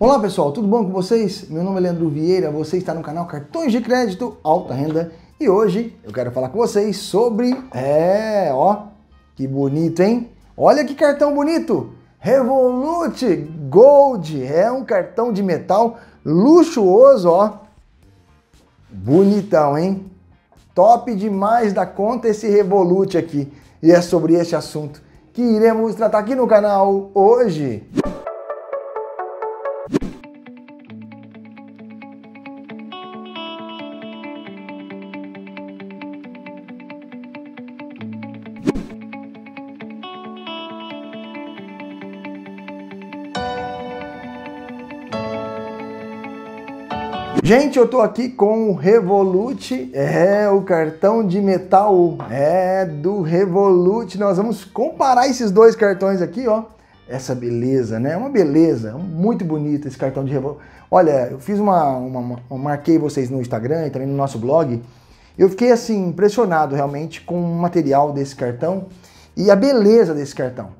Olá pessoal, tudo bom com vocês? Meu nome é Leandro Vieira, você está no canal Cartões de Crédito Alta Renda e hoje eu quero falar com vocês sobre... É, ó, que bonito, hein? Olha que cartão bonito! Revolut Gold, é um cartão de metal luxuoso, ó. Bonitão, hein? Top demais da conta esse Revolut aqui. E é sobre esse assunto que iremos tratar aqui no canal hoje. Gente, eu tô aqui com o Revolut, é o cartão de metal, é do Revolut. Nós vamos comparar esses dois cartões aqui, ó. Essa beleza, né? Uma beleza, muito bonito esse cartão de Revolut. Olha, eu fiz uma, uma, uma marquei vocês no Instagram e também no nosso blog. Eu fiquei assim impressionado realmente com o material desse cartão e a beleza desse cartão.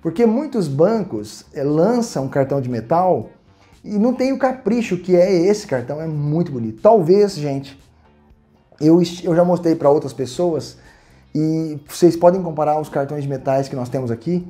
Porque muitos bancos é, lançam um cartão de metal e não tem o capricho que é esse cartão, é muito bonito. Talvez, gente, eu, eu já mostrei para outras pessoas e vocês podem comparar os cartões de metais que nós temos aqui.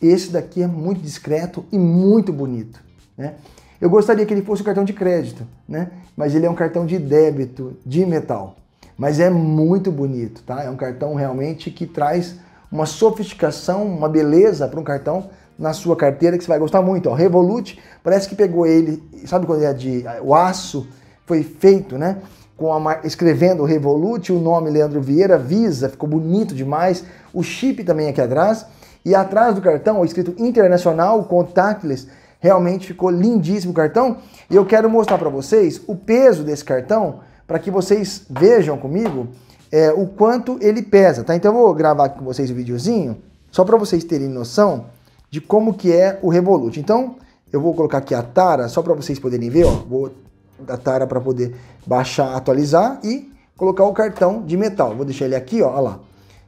Esse daqui é muito discreto e muito bonito, né? Eu gostaria que ele fosse um cartão de crédito, né? Mas ele é um cartão de débito de metal. Mas é muito bonito, tá? É um cartão realmente que traz uma sofisticação, uma beleza para um cartão na sua carteira que você vai gostar muito. Ó, Revolut, parece que pegou ele, sabe quando é de o aço foi feito, né? Com a, escrevendo Revolut, o nome Leandro Vieira, Visa, ficou bonito demais. O chip também aqui atrás. E atrás do cartão, escrito Internacional Contactless, realmente ficou lindíssimo o cartão. E eu quero mostrar para vocês o peso desse cartão, para que vocês vejam comigo é, o quanto ele pesa, tá? Então eu vou gravar aqui com vocês o um videozinho, só para vocês terem noção de como que é o Revolut. Então, eu vou colocar aqui a tara, só para vocês poderem ver, ó, vou da tara para poder baixar, atualizar e colocar o cartão de metal. Vou deixar ele aqui, ó, ó lá.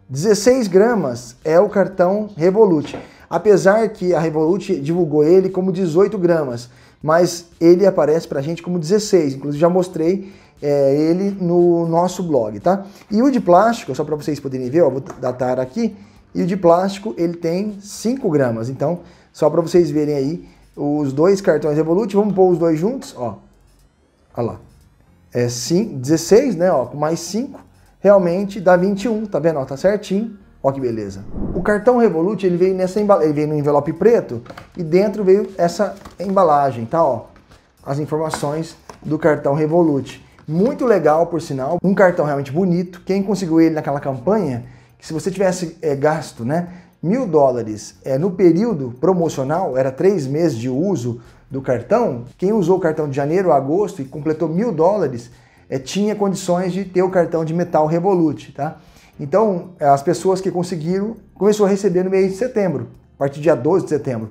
16 gramas é o cartão Revolut. Apesar que a Revolut divulgou ele como 18 gramas, mas ele aparece para a gente como 16. Inclusive já mostrei é, ele no nosso blog, tá? E o de plástico, só para vocês poderem ver, ó, vou datar aqui, e o de plástico, ele tem 5 gramas. Então, só para vocês verem aí, os dois cartões Revolut, vamos pôr os dois juntos, ó. Olha lá. É 5, 16, né, ó, mais 5, realmente dá 21, tá vendo? Ó, tá certinho. Ó que beleza. O cartão Revolut, ele veio nessa embalagem, ele veio no envelope preto e dentro veio essa embalagem, tá, ó. As informações do cartão Revolut. Muito legal, por sinal. Um cartão realmente bonito. Quem conseguiu ele naquela campanha que se você tivesse é, gasto né, mil dólares é, no período promocional, era três meses de uso do cartão, quem usou o cartão de janeiro a agosto e completou mil dólares, é, tinha condições de ter o cartão de metal Revolut, tá? Então, as pessoas que conseguiram, começou a receber no mês de setembro, a partir do dia 12 de setembro.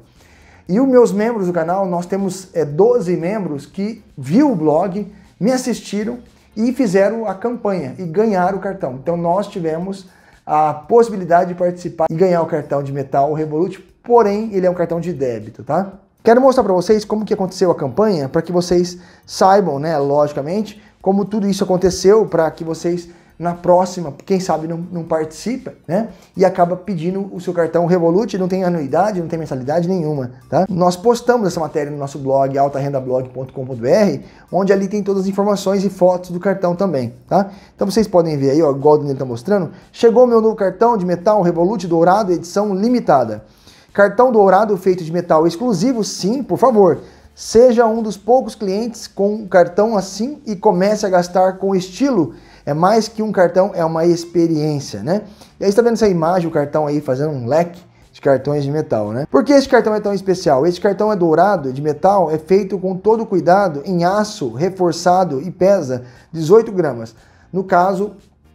E os meus membros do canal, nós temos é, 12 membros que viu o blog, me assistiram e fizeram a campanha e ganharam o cartão. Então, nós tivemos a possibilidade de participar e ganhar o cartão de metal Revolut, porém ele é um cartão de débito, tá? Quero mostrar para vocês como que aconteceu a campanha, para que vocês saibam, né, logicamente, como tudo isso aconteceu, para que vocês na próxima, quem sabe não, não, participa, né? E acaba pedindo o seu cartão Revolut, não tem anuidade, não tem mensalidade nenhuma, tá? Nós postamos essa matéria no nosso blog, altarendablog.com.br, onde ali tem todas as informações e fotos do cartão também, tá? Então vocês podem ver aí, ó, igual o Daniel tá mostrando, chegou meu novo cartão de metal Revolut dourado, edição limitada. Cartão dourado feito de metal exclusivo, sim, por favor. Seja um dos poucos clientes com cartão assim e comece a gastar com estilo é mais que um cartão, é uma experiência, né? E aí está vendo essa imagem, o cartão aí fazendo um leque de cartões de metal, né? Por que esse cartão é tão especial? Esse cartão é dourado, de metal, é feito com todo cuidado, em aço, reforçado e pesa 18 gramas. No caso,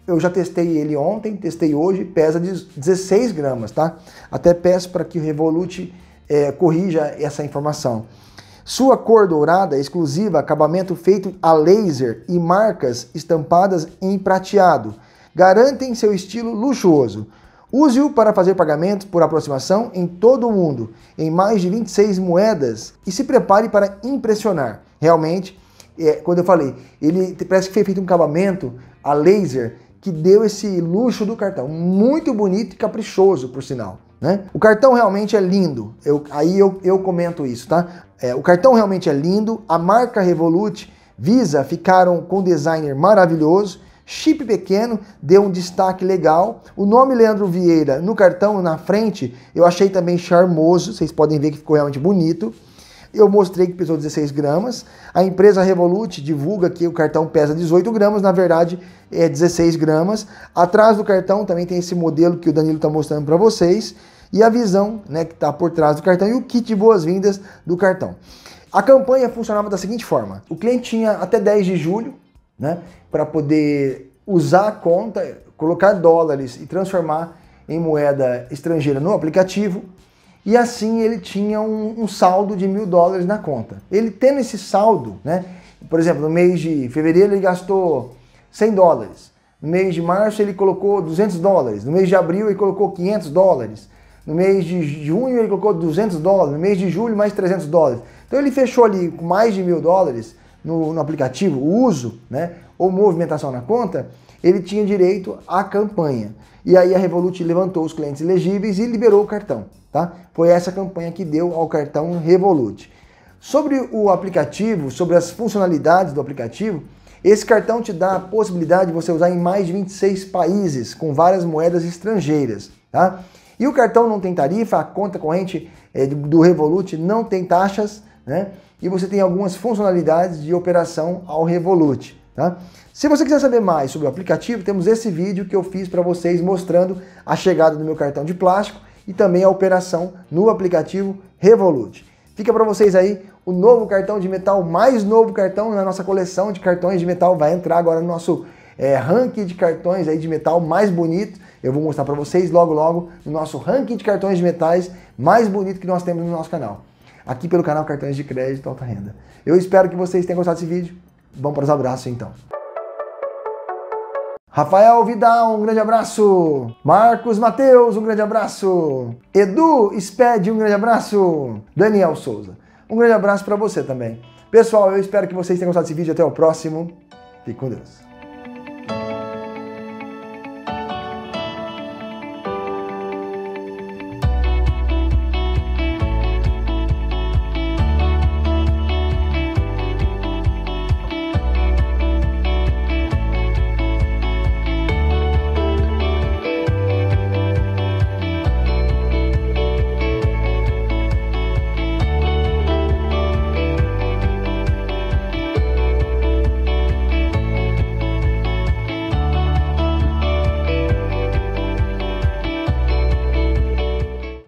eu já testei ele ontem, testei hoje, pesa 16 gramas, tá? Até peço para que o Revolut é, corrija essa informação. Sua cor dourada exclusiva, acabamento feito a laser e marcas estampadas em prateado garantem seu estilo luxuoso. Use-o para fazer pagamentos por aproximação em todo o mundo, em mais de 26 moedas, e se prepare para impressionar. Realmente, é, quando eu falei, ele parece que foi feito um acabamento a laser que deu esse luxo do cartão. Muito bonito e caprichoso, por sinal. Né? O cartão realmente é lindo. Eu, aí eu, eu comento isso, tá? É, o cartão realmente é lindo. A marca Revolut, Visa ficaram com designer maravilhoso. Chip pequeno, deu um destaque legal. O nome Leandro Vieira no cartão, na frente, eu achei também charmoso. Vocês podem ver que ficou realmente bonito. Eu mostrei que pesou 16 gramas. A empresa Revolut divulga que o cartão pesa 18 gramas, na verdade é 16 gramas. Atrás do cartão também tem esse modelo que o Danilo está mostrando para vocês. E a visão né, que está por trás do cartão e o kit de boas-vindas do cartão. A campanha funcionava da seguinte forma: o cliente tinha até 10 de julho né, para poder usar a conta, colocar dólares e transformar em moeda estrangeira no aplicativo e assim ele tinha um, um, saldo de mil dólares na conta. Ele tendo esse saldo, né? Por exemplo, no mês de fevereiro ele gastou 100 dólares. No mês de março ele colocou 200 dólares. No mês de abril ele colocou 500 dólares. No mês de junho ele colocou 200 dólares. No mês de julho mais 300 dólares. Então ele fechou ali com mais de mil dólares no, no aplicativo, o uso, né? Ou movimentação na conta, ele tinha direito à campanha. E aí a Revolut levantou os clientes elegíveis e liberou o cartão. Tá? Foi essa campanha que deu ao cartão Revolut. Sobre o aplicativo, sobre as funcionalidades do aplicativo, esse cartão te dá a possibilidade de você usar em mais de 26 países, com várias moedas estrangeiras. Tá? E o cartão não tem tarifa, a conta corrente é, do Revolut não tem taxas, né? E você tem algumas funcionalidades de operação ao Revolut. Tá? Se você quiser saber mais sobre o aplicativo, temos esse vídeo que eu fiz para vocês mostrando a chegada do meu cartão de plástico e também a operação no aplicativo Revolut. Fica para vocês aí o novo cartão de metal, mais novo cartão na nossa coleção de cartões de metal, vai entrar agora no nosso é, ranking de cartões aí de metal mais bonito. Eu vou mostrar para vocês logo logo no nosso ranking de cartões de metais mais bonito que nós temos no nosso canal. Aqui pelo canal Cartões de Crédito Alta Renda. Eu espero que vocês tenham gostado desse vídeo. Vamos para os abraços então. Rafael Vidal, um grande abraço. Marcos Mateus, um grande abraço. Edu Sped, um grande abraço. Daniel Souza, um grande abraço para você também. Pessoal, eu espero que vocês tenham gostado desse vídeo. Até o próximo. Fique com Deus.